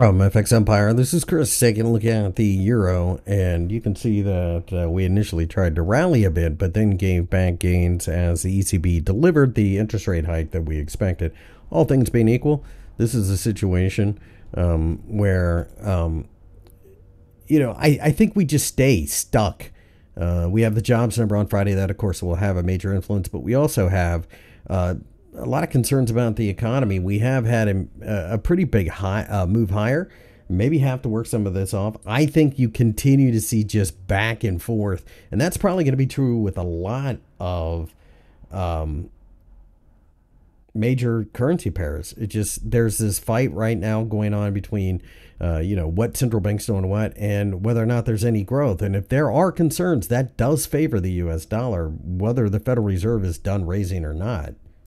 From FX Empire, this is Chris taking a look at the euro, and you can see that uh, we initially tried to rally a bit, but then gave back gains as the ECB delivered the interest rate hike that we expected. All things being equal, this is a situation um, where, um, you know, I, I think we just stay stuck. Uh, we have the jobs number on Friday, that of course will have a major influence, but we also have uh, a lot of concerns about the economy. We have had a, a pretty big high uh, move higher. Maybe have to work some of this off. I think you continue to see just back and forth, and that's probably going to be true with a lot of um, major currency pairs. It just there's this fight right now going on between, uh, you know, what central banks doing what, and whether or not there's any growth. And if there are concerns, that does favor the U.S. dollar, whether the Federal Reserve is done raising or not.